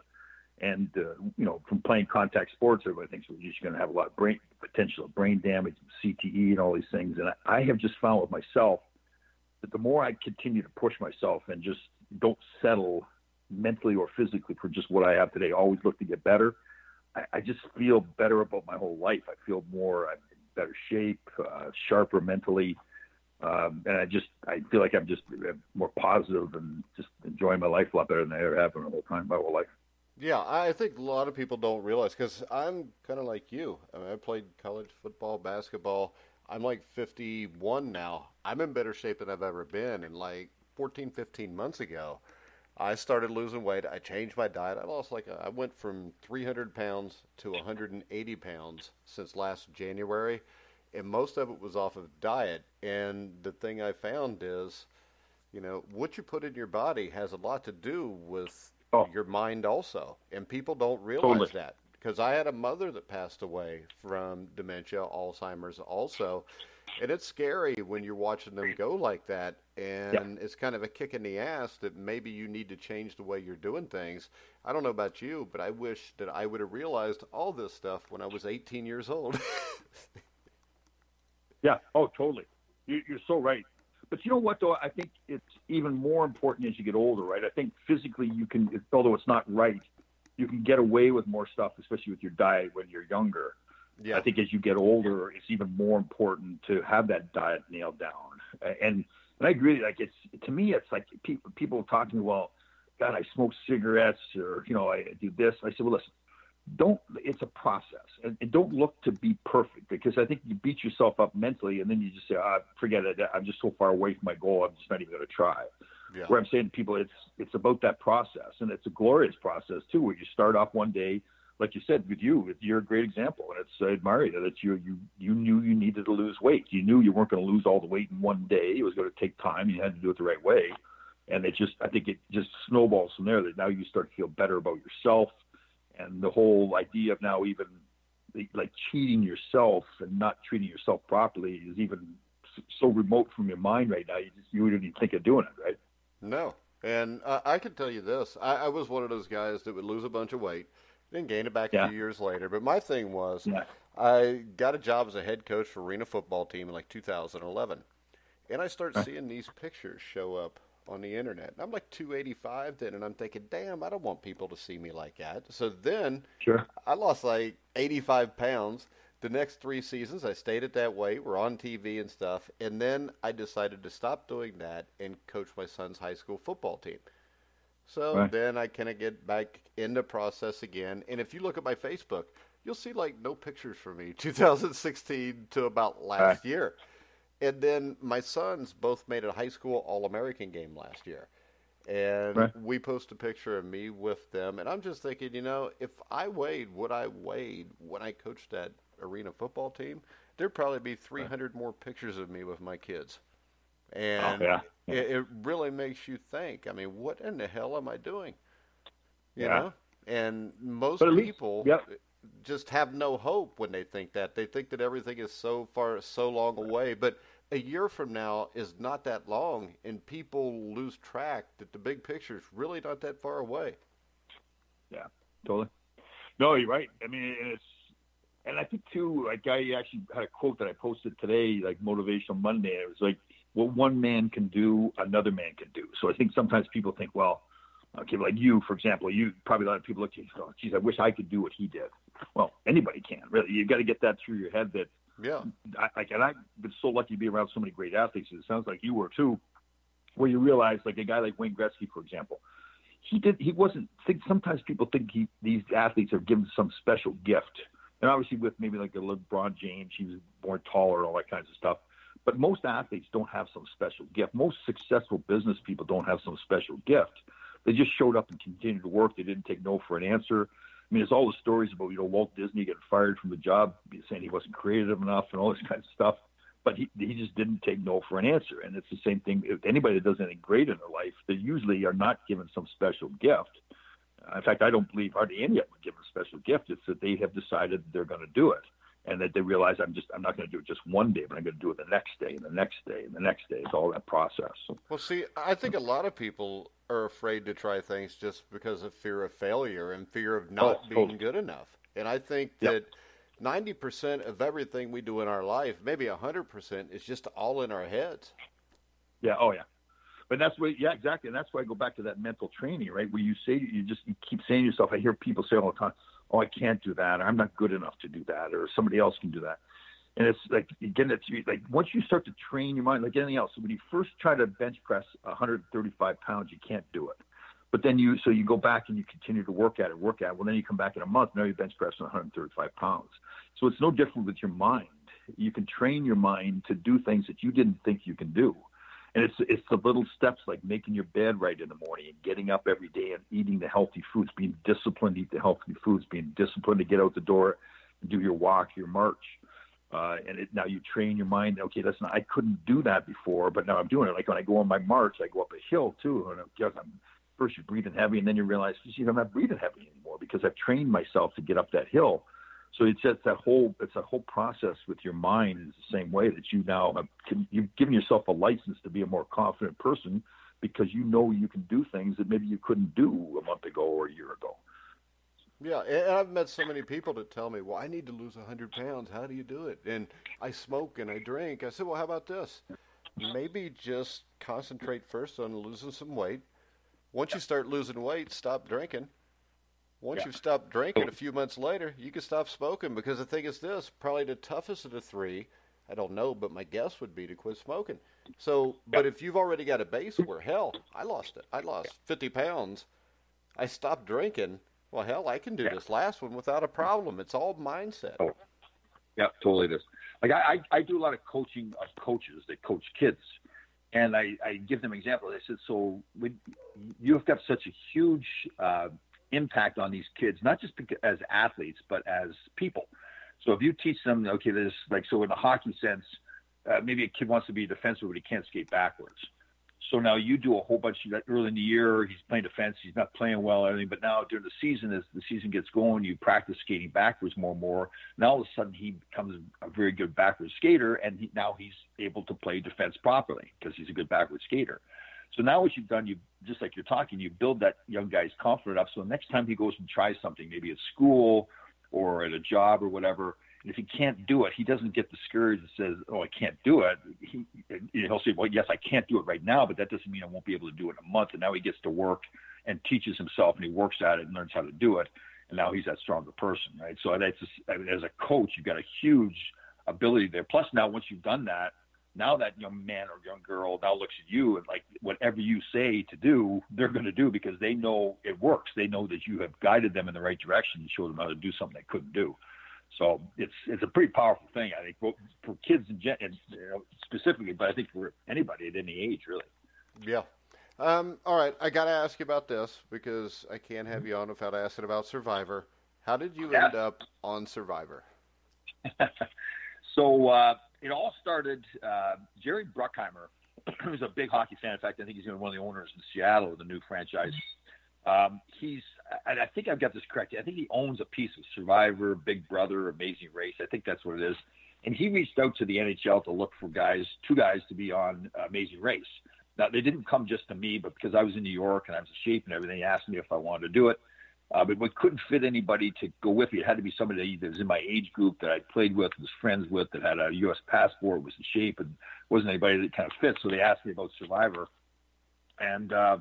And, uh, you know, from playing contact sports, everybody thinks well, you're just going to have a lot of brain potential of brain damage, CTE, and all these things. And I, I have just found with myself that the more I continue to push myself and just don't settle mentally or physically for just what I have today, always look to get better. I, I just feel better about my whole life. I feel more, I'm in better shape, uh, sharper mentally. Um, and I just I feel like I'm just more positive and just enjoying my life a lot better than I ever have in my whole time, my whole life. Yeah, I think a lot of people don't realize because I'm kind of like you. I mean, I played college football, basketball. I'm like 51 now. I'm in better shape than I've ever been. And like 14, 15 months ago, I started losing weight. I changed my diet. I lost like a, I went from 300 pounds to 180 pounds since last January, and most of it was off of diet. And the thing I found is, you know, what you put in your body has a lot to do with oh. your mind also, and people don't realize totally. that because I had a mother that passed away from dementia, Alzheimer's also and it's scary when you're watching them go like that and yeah. it's kind of a kick in the ass that maybe you need to change the way you're doing things i don't know about you but i wish that i would have realized all this stuff when i was 18 years old yeah oh totally you're so right but you know what though i think it's even more important as you get older right i think physically you can although it's not right you can get away with more stuff especially with your diet when you're younger yeah. I think as you get older, it's even more important to have that diet nailed down. And and I agree. Like it's to me, it's like people people talk to me. Well, God, I smoke cigarettes, or you know, I do this. I said, well, listen, don't. It's a process, and, and don't look to be perfect because I think you beat yourself up mentally, and then you just say, ah, forget it. I'm just so far away from my goal. I'm just not even going to try. Yeah. Where I'm saying to people, it's it's about that process, and it's a glorious process too, where you start off one day like you said with you, you're a great example, and it's I admire you that you you you knew you needed to lose weight. You knew you weren't going to lose all the weight in one day. It was going to take time. You had to do it the right way. and it just I think it just snowballs from there. That now you start to feel better about yourself, and the whole idea of now even like cheating yourself and not treating yourself properly is even so remote from your mind right now. You just you wouldn't even think of doing it, right? No, and uh, I can tell you this: I, I, was one of those guys that would lose a bunch of weight, then gain it back yeah. a few years later. But my thing was, yeah. I got a job as a head coach for arena football team in like 2011, and I start seeing these pictures show up on the internet. I'm like 285 then, and I'm thinking, damn, I don't want people to see me like that. So then, sure, I lost like 85 pounds. The next three seasons, I stayed at that weight. We're on TV and stuff, and then I decided to stop doing that and coach my son's high school football team. So right. then I kind of get back in the process again. And if you look at my Facebook, you'll see like no pictures for me 2016 to about last right. year. And then my sons both made a high school All American game last year. And right. we post a picture of me with them. And I'm just thinking, you know, if I weighed what I weighed when I coached that arena football team, there'd probably be 300 right. more pictures of me with my kids. And oh, yeah. it, it, really makes you think. I mean, what in the hell am I doing? You yeah. know? And most people least, yep just have no hope when they think that. They think that everything is so far, so long away. But a year from now is not that long, and people lose track that the big picture is really not that far away. Yeah, totally. No, you're right. I mean, it's, and I think too, like I actually had a quote that I posted today, like Motivational Monday. It was like, what one man can do, another man can do. So I think sometimes people think, well, okay, like you, for example, you probably a lot of people look at you and go, geez, I wish I could do what he did. Well, anybody can, really. You've got to get that through your head that, yeah. I, like, and I've been so lucky to be around so many great athletes. It sounds like you were too, where you realize, like a guy like Wayne Gretzky, for example, he did, he wasn't, think sometimes people think he, these athletes are given some special gift. And obviously with maybe like a LeBron James, he was born taller and all that kinds of stuff. But most athletes don't have some special gift. Most successful business people don't have some special gift. They just showed up and continued to work. They didn't take no for an answer. I mean, it's all the stories about you know Walt Disney getting fired from the job, saying he wasn't creative enough, and all this kind of stuff. But he he just didn't take no for an answer. And it's the same thing. If anybody that does anything great in their life, they usually are not given some special gift. In fact, I don't believe hardly any of them are given a special gift. It's that they have decided they're going to do it and that they realize I'm just I'm not going to do it just one day, but I'm going to do it the next day and the next day and the next day. It's all that process. Well, see, I think a lot of people are afraid to try things just because of fear of failure and fear of not oh, being totally. good enough. And I think that ninety percent of everything we do in our life, maybe hundred percent, is just all in our heads. Yeah. Oh yeah. But that's what, yeah, exactly, and that's why I go back to that mental training, right? Where you say you just you keep saying to yourself. I hear people say all the time, oh, I can't do that, or I'm not good enough to do that, or somebody else can do that. And it's like again, it's like once you start to train your mind, like anything else. when you first try to bench press 135 pounds, you can't do it. But then you, so you go back and you continue to work at it, work at it. Well, then you come back in a month, now you bench press 135 pounds. So it's no different with your mind. You can train your mind to do things that you didn't think you can do and it's it's the little steps like making your bed right in the morning and getting up every day and eating the healthy foods, being disciplined to eat the healthy foods, being disciplined to get out the door and do your walk, your march. Uh, and it, now you train your mind. Okay, listen, I couldn't do that before, but now I'm doing it. Like when I go on my march, I go up a hill too, and I'm, I'm first you're breathing heavy, and then you realize, geez, I'm not breathing heavy anymore because I've trained myself to get up that hill. So it's that whole it's a whole process with your mind is the same way that you now have, you've given yourself a license to be a more confident person because you know you can do things that maybe you couldn't do a month ago or a year ago. Yeah, and I've met so many people that tell me, "Well, I need to lose 100 pounds. How do you do it?" And I smoke and I drink. I said, "Well, how about this? Maybe just concentrate first on losing some weight. Once you start losing weight, stop drinking." Once yeah. you've stopped drinking a few months later, you can stop smoking because the thing is this probably the toughest of the three. I don't know, but my guess would be to quit smoking. So, but yeah. if you've already got a base where, hell, I lost it. I lost 50 pounds. I stopped drinking. Well, hell, I can do yeah. this last one without a problem. It's all mindset. Oh. Yeah, totally. This. Like I, I, I do a lot of coaching of coaches that coach kids, and I, I give them examples. I said, so when you've got such a huge uh, impact on these kids, not just as athletes, but as people. So if you teach them, okay, there's like, so in a hockey sense, uh, maybe a kid wants to be defensive, but he can't skate backwards. So now you do a whole bunch of that early in the year. He's playing defense. He's not playing well, or anything. But now during the season, as the season gets going, you practice skating backwards more and more. Now all of a sudden he becomes a very good backwards skater, and he, now he's able to play defense properly because he's a good backwards skater. So now what you've done, you just like you're talking, you build that young guy's confidence up. So next time he goes and tries something, maybe at school or at a job or whatever, and if he can't do it, he doesn't get discouraged and says, "Oh, I can't do it." He he'll say, "Well, yes, I can't do it right now, but that doesn't mean I won't be able to do it in a month." And now he gets to work and teaches himself, and he works at it and learns how to do it. And now he's that stronger person, right? So that's just, as a coach, you've got a huge ability there. Plus, now once you've done that, now that young man or young girl now looks at you and like whatever you say to do, they're going to do because they know it works. They know that you have guided them in the right direction and showed them how to do something they couldn't do. So it's it's a pretty powerful thing, I think, for, for kids in gen- and, you know, specifically, but I think for anybody at any age, really. Yeah. Um, all right, I got to ask you about this because I can't have you on without asking about Survivor. How did you yeah. end up on Survivor? so uh, it all started. Uh, Jerry Bruckheimer, who's a big hockey fan. In fact, I think he's even one of the owners in Seattle of the new franchise. Um, he's, I think I've got this correct. I think he owns a piece of Survivor, Big Brother, Amazing Race. I think that's what it is. And he reached out to the NHL to look for guys, two guys to be on Amazing Race. Now they didn't come just to me, but because I was in New York and I was a shape and everything, he asked me if I wanted to do it. Uh, but we couldn't fit anybody to go with me. It had to be somebody that was in my age group that I played with, was friends with, that had a U.S. passport, was in shape, and wasn't anybody that kind of fit. So they asked me about Survivor, and uh,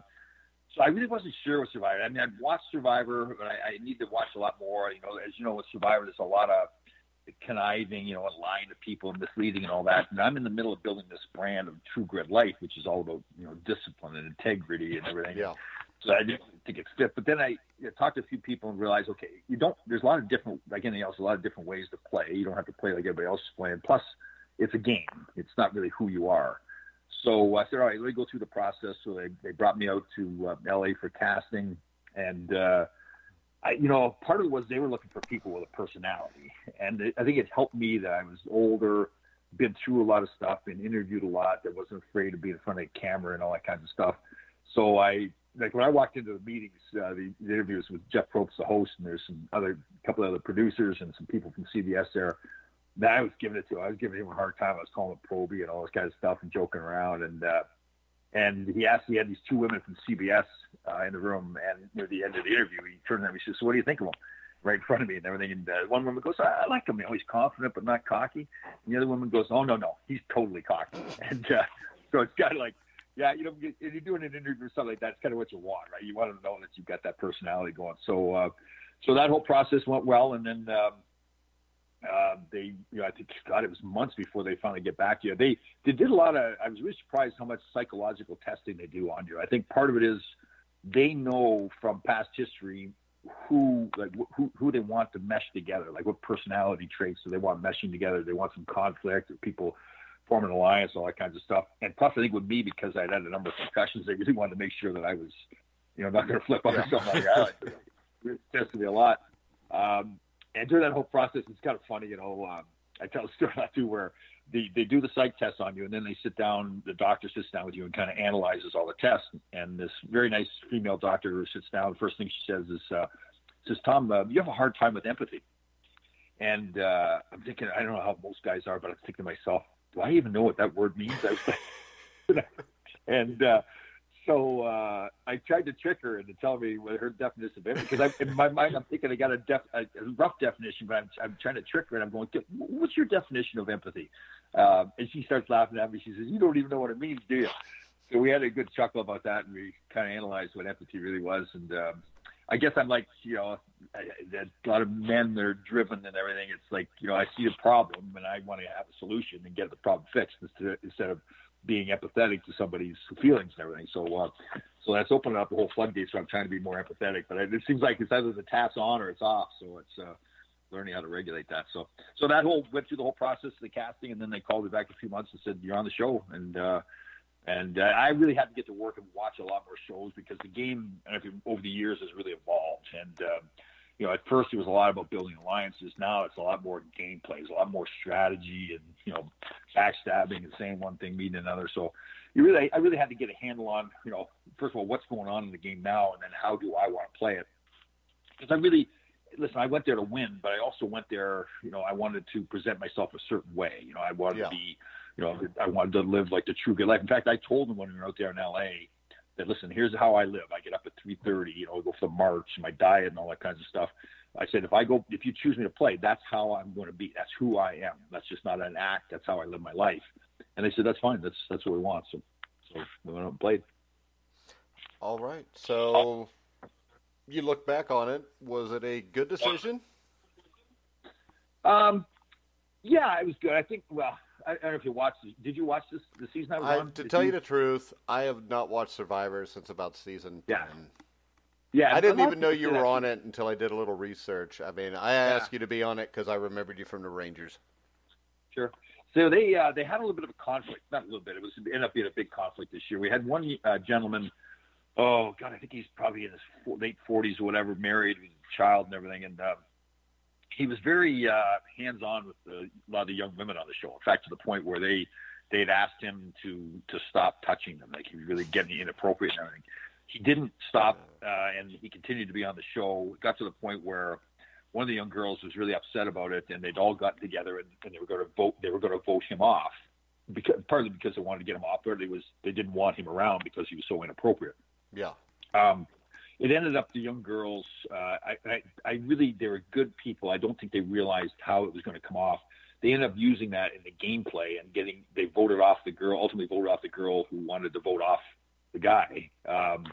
so I really wasn't sure with Survivor. I mean, I'd watched Survivor, but I, I need to watch a lot more. You know, as you know, with Survivor, there's a lot of conniving, you know, and lying to people and misleading and all that. And I'm in the middle of building this brand of True Grit Life, which is all about you know discipline and integrity and everything. Yeah. So I didn't think it fit. But then I you know, talked to a few people and realized, okay, you don't. There's a lot of different, like anything else, a lot of different ways to play. You don't have to play like everybody else is playing. Plus, it's a game. It's not really who you are. So I said, all right, let me go through the process. So they they brought me out to uh, L.A. for casting, and uh, I, you know, part of it was they were looking for people with a personality, and it, I think it helped me that I was older, been through a lot of stuff, been interviewed a lot, that wasn't afraid to be in front of a camera and all that kinds of stuff. So I like when I walked into the meetings, uh, the, the interviews with Jeff Probst, the host, and there's some other couple of other producers and some people from CBS there. That I was giving it to. I was giving him a hard time. I was calling him Proby and all this kind of stuff and joking around. And uh, and he asked. He had these two women from CBS uh, in the room, and near the end of the interview, he turned to them. He says, "So what do you think of him?" Right in front of me and everything. And uh, one woman goes, "I, I like him. You know, he's confident but not cocky." And the other woman goes, "Oh no, no, he's totally cocky." And uh, so it's of like yeah, you know, if you're doing an interview or something like that, it's kind of what you want, right? You want to know that you've got that personality going. So, uh, so that whole process went well, and then um, uh, they, you know, I think God, it was months before they finally get back to you. They they did a lot of. I was really surprised how much psychological testing they do on you. I think part of it is they know from past history who like who who they want to mesh together, like what personality traits do they want meshing together. They want some conflict or people form an alliance, all that kinds of stuff. And plus, I think with me, because I'd had a number of concussions, they really wanted to make sure that I was, you know, not going to flip on yeah. something like that. It tested me a lot. Um, and during that whole process, it's kind of funny, you know. Um, I tell a story about too where they, they do the psych test on you, and then they sit down. The doctor sits down with you and kind of analyzes all the tests. And this very nice female doctor who sits down, the first thing she says is, uh, "says Tom, uh, you have a hard time with empathy." And uh, I'm thinking, I don't know how most guys are, but I'm thinking to myself, do I even know what that word means? I was like, and uh, so uh, I tried to trick her into telling me what her definition of empathy. Because I, in my mind, I'm thinking I got a, def, a, rough definition, but I'm, I'm trying to trick her, and I'm going, "What's your definition of empathy?" Uh, and she starts laughing at me. She says, "You don't even know what it means, do you?" So we had a good chuckle about that, and we kind of analyzed what empathy really was. And um, I guess I'm like, you know, a lot of men they're driven and everything. It's like, you know, I see a problem and I want to have a solution and get the problem fixed instead, instead of being empathetic to somebody's feelings and everything. So, uh, so that's opening up the whole floodgates. So I'm trying to be more empathetic, but it seems like it's either the tap's on or it's off. So it's uh, learning how to regulate that. So, so that whole went through the whole process of the casting, and then they called me back a few months and said you're on the show, and uh, and uh, I really had to get to work and watch a lot more shows because the game over the years has really evolved. And um, you know, at first it was a lot about building alliances. Now it's a lot more gameplay, it's a lot more strategy and you know, backstabbing and saying one thing, meaning another. So you really, I really had to get a handle on, you know, first of all, what's going on in the game now, and then how do I want to play it? Because I really, listen, I went there to win, but I also went there, you know, I wanted to present myself a certain way. You know, I wanted yeah. to be, you know, I wanted to live like the true good life. In fact, I told them when we were out there in LA that listen, here's how I live. I get up at 3:30, you know, I go for the march, my diet, and all that kinds of stuff. I said, if I go, if you choose me to play, that's how I'm going to be. That's who I am. That's just not an act. That's how I live my life. And they said, that's fine. That's that's what we want. So, so we went out and played. All right. So, you look back on it. Was it a good decision? Um, yeah, it was good. I think. Well, I, don't know if you watched. Did you watch this the season I was I, on? To tell you, you the truth, I have not watched Survivor since about season yeah. 10. Yeah, I didn't even know you were on it until I did a little research. I mean, I asked yeah. you to be on it because I remembered you from the Rangers. Sure. So they uh, they had a little bit of a conflict, not a little bit. It was it ended up being a big conflict this year. We had one uh, gentleman. Oh God, I think he's probably in his late forties or whatever, married, with a child and everything, and uh, he was very uh, hands on with the, a lot of the young women on the show. In fact, to the point where they they'd asked him to to stop touching them, like he was really getting inappropriate and everything he didn't stop, uh, and he continued to be on the show. It got to the point where one of the young girls was really upset about it, and they'd all gotten together and, and they were going to vote. They were going to vote him off, because partly because they wanted to get him off, partly was they didn't want him around because he was so inappropriate. Yeah. Um, it ended up the young girls. Uh, I, I, I really, they were good people. I don't think they realized how it was going to come off. They ended up using that in the gameplay and getting. They voted off the girl. Ultimately, voted off the girl who wanted to vote off the guy. Um,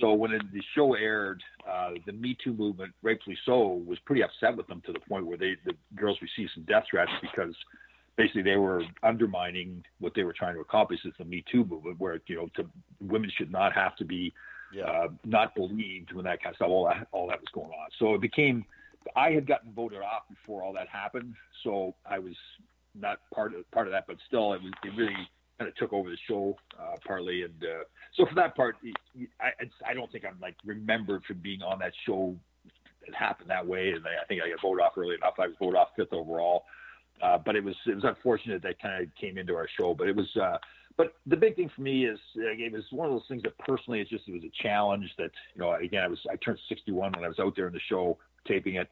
so when it, the show aired, uh, the Me Too movement, rightfully so, was pretty upset with them to the point where they the girls received some death threats because basically they were undermining what they were trying to accomplish as the Me Too movement, where you know to, women should not have to be yeah. uh, not believed when that kind of stuff, all that all that was going on. So it became I had gotten voted off before all that happened, so I was not part of part of that, but still it was it really kind of took over the show uh, partly, and uh, so for that part, I I don't think I'm like remembered for being on that show. It happened that way, and I think I got voted off early enough. I was voted off fifth overall, uh, but it was it was unfortunate that kind of came into our show. But it was. Uh, but the big thing for me is it was one of those things that personally it's just it was a challenge that you know again I was I turned 61 when I was out there in the show taping it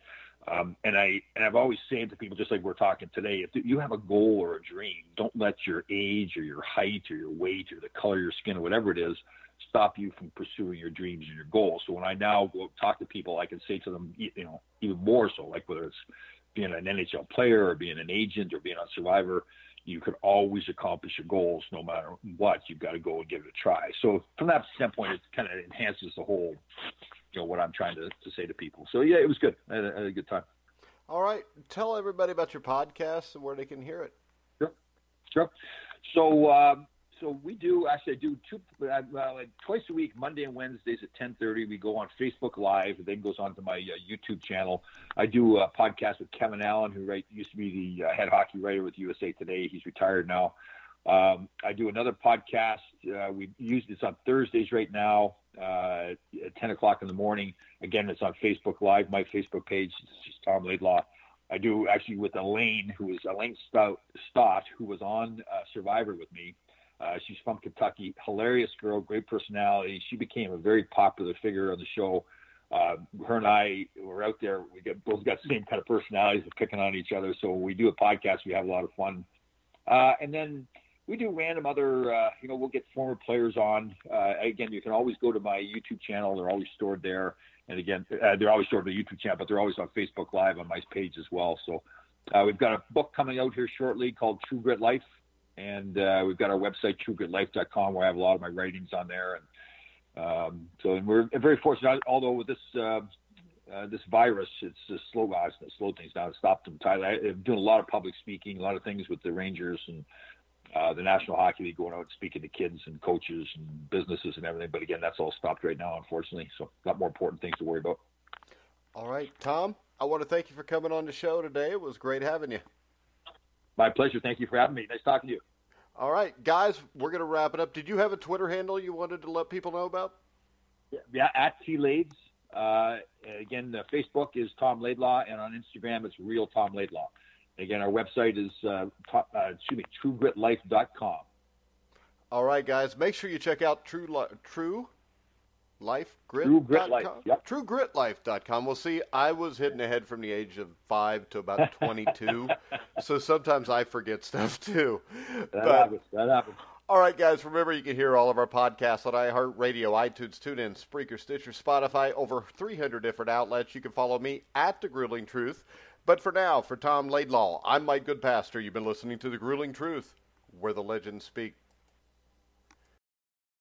um, and I and I've always said to people, just like we're talking today, if you have a goal or a dream, don't let your age or your height or your weight or the color of your skin or whatever it is stop you from pursuing your dreams and your goals. So when I now go talk to people, I can say to them, you know, even more so, like whether it's being an NHL player or being an agent or being on Survivor, you can always accomplish your goals no matter what. You've got to go and give it a try. So from that standpoint, it kind of enhances the whole you know what I'm trying to, to say to people. So yeah, it was good. I had a, I had a good time. All right, tell everybody about your podcast and where they can hear it. Sure, sure. So um, so we do actually I do two uh, like twice a week, Monday and Wednesdays at ten thirty. We go on Facebook Live, then goes on to my uh, YouTube channel. I do a podcast with Kevin Allen, who used to be the uh, head hockey writer with USA Today. He's retired now. Um, I do another podcast. Uh, we use this on Thursdays right now uh, at 10 o'clock in the morning. Again, it's on Facebook Live, my Facebook page. Just Tom Laidlaw. I do actually with Elaine, who is Elaine Stout, Stott, who was on Survivor with me. Uh, she's from Kentucky. Hilarious girl, great personality. She became a very popular figure on the show. Uh, her and I were out there. We both got the same kind of personalities of picking on each other. So when we do a podcast, we have a lot of fun. Uh, and then we do random other, uh, you know, we'll get former players on. Uh, again, you can always go to my YouTube channel. They're always stored there. And again, uh, they're always stored on the YouTube channel, but they're always on Facebook Live on my page as well. So uh, we've got a book coming out here shortly called True Grit Life. And uh, we've got our website, truegritlife.com, where I have a lot of my writings on there. And um, so and we're very fortunate, although with this, uh, uh, this virus, it's just slow guys, that slow things down, stop them. I'm doing a lot of public speaking, a lot of things with the Rangers and uh, the National Hockey League going out and speaking to kids and coaches and businesses and everything. But again, that's all stopped right now, unfortunately. So, a lot more important things to worry about. All right, Tom, I want to thank you for coming on the show today. It was great having you. My pleasure. Thank you for having me. Nice talking to you. All right, guys, we're going to wrap it up. Did you have a Twitter handle you wanted to let people know about? Yeah, yeah at T Lades. Uh, again, the Facebook is Tom Laidlaw, and on Instagram it's Real Tom Laidlaw. Again, our website is uh, uh, excuse me, TrueGritLife.com. All right, guys. Make sure you check out True True Life Grit. True Grit Life. Yep. TrueGritLife.com. Well, see, I was hitting ahead from the age of five to about 22, so sometimes I forget stuff too. That But- happens. That happens. all right, guys, remember you can hear all of our podcasts on iHeartRadio, iTunes, TuneIn, Spreaker, Stitcher, Spotify, over 300 different outlets. You can follow me at The Grueling Truth. But for now, for Tom Laidlaw, I'm Mike Goodpaster. You've been listening to The Grueling Truth, where the legends speak.